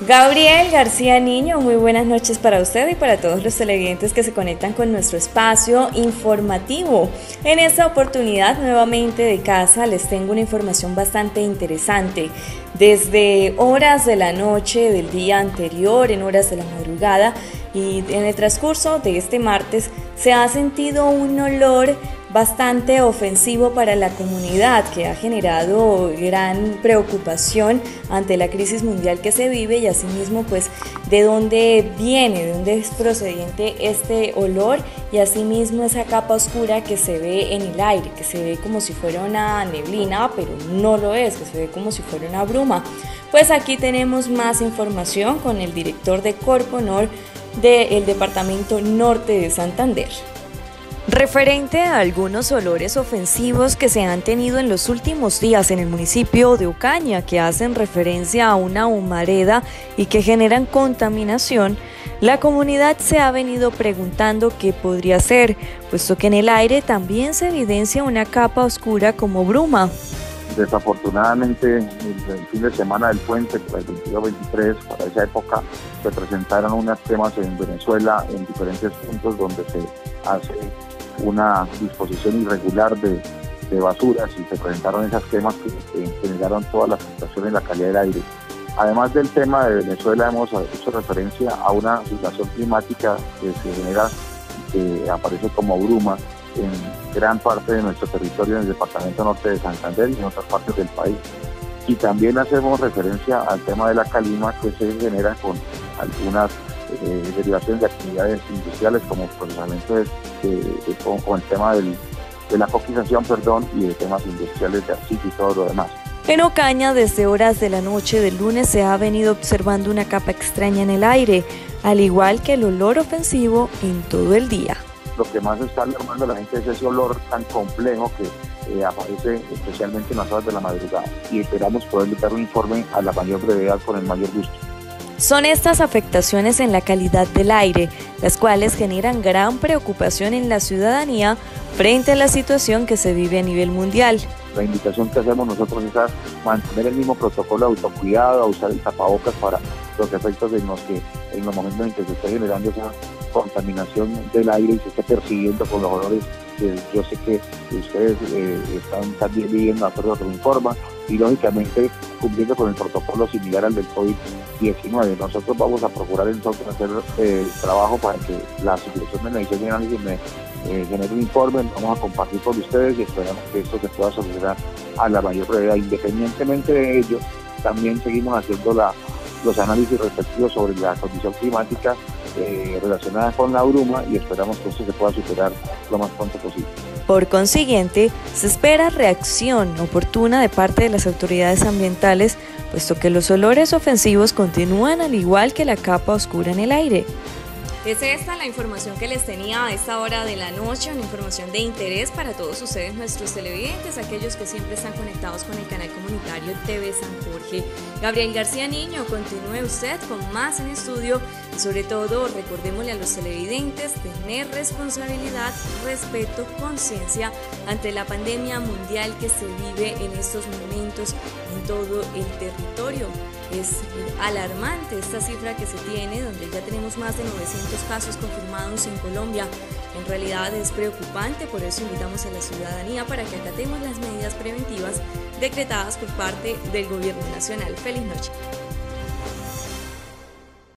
Gabriel García Niño, muy buenas noches para usted y para todos los televidentes que se conectan con nuestro espacio informativo. En esta oportunidad, nuevamente de casa, les tengo una información bastante interesante. Desde horas de la noche del día anterior, en horas de la madrugada y en el transcurso de este martes, se ha sentido un olor bastante ofensivo para la comunidad que ha generado gran preocupación ante la crisis mundial que se vive y asimismo pues de dónde viene, de dónde es procedente este olor y asimismo esa capa oscura que se ve en el aire, que se ve como si fuera una neblina, pero no lo es, que se ve como si fuera una bruma. Pues aquí tenemos más información con el director de Corponor del Departamento Norte de Santander. Referente a algunos olores ofensivos que se han tenido en los últimos días en el municipio de Ocaña, que hacen referencia a una humareda y que generan contaminación, la comunidad se ha venido preguntando qué podría ser, puesto que en el aire también se evidencia una capa oscura como bruma. Desafortunadamente, el fin de semana del puente, el 22-23, para esa época, se presentaron unos temas en Venezuela en diferentes puntos donde se hace una disposición irregular de, basuras y se presentaron esas quemas que, generaron toda la afectación en la calidad del aire. Además del tema de Venezuela, hemos hecho referencia a una situación climática que se genera, que aparece como bruma en gran parte de nuestro territorio, en el departamento norte de Santander y en otras partes del país. Y también hacemos referencia al tema de la calima que se genera con algunas eh, derivaciones de actividades industriales como procesamiento de, con, el tema de la coquización perdón, y de temas industriales de arcilla y todo lo demás. En Ocaña, desde horas de la noche del lunes se ha venido observando una capa extraña en el aire, al igual que el olor ofensivo en todo el día. Lo que más está alarmando a la gente es ese olor tan complejo que eh, aparece especialmente en las horas de la madrugada y esperamos poder dar un informe a la mayor brevedad con el mayor gusto. Son estas afectaciones en la calidad del aire, las cuales generan gran preocupación en la ciudadanía frente a la situación que se vive a nivel mundial. La invitación que hacemos nosotros es a mantener el mismo protocolo de autocuidado, a usar el tapabocas para los efectos en los que en los momentos en que se está generando esa contaminación del aire y se está percibiendo con los olores yo sé que ustedes eh, están también viviendo a otra forma y lógicamente cumpliendo con el protocolo similar al del COVID-19. Nosotros vamos a procurar entonces hacer eh, trabajo para que la situación de medición y análisis me eh, genere un informe, vamos a compartir con ustedes y esperamos que esto se pueda solucionar a la mayor brevedad. Independientemente de ello, también seguimos haciendo la, los análisis respectivos sobre la condición climática eh, relacionada con la bruma y esperamos que esto se pueda superar lo más pronto posible. Por consiguiente, se espera reacción oportuna de parte de las autoridades ambientales, puesto que los olores ofensivos continúan al igual que la capa oscura en el aire. Es esta la información que les tenía a esta hora de la noche, una información de interés para todos ustedes, nuestros televidentes, aquellos que siempre están conectados con el canal comunitario TV San Jorge. Gabriel García Niño, continúe usted con más en estudio sobre todo recordémosle a los televidentes tener responsabilidad, respeto, conciencia ante la pandemia mundial que se vive en estos momentos en todo el territorio. Es alarmante esta cifra que se tiene, donde ya tenemos más de 900 casos confirmados en Colombia. En realidad es preocupante, por eso invitamos a la ciudadanía para que acatemos las medidas preventivas decretadas por parte del Gobierno Nacional. Feliz noche.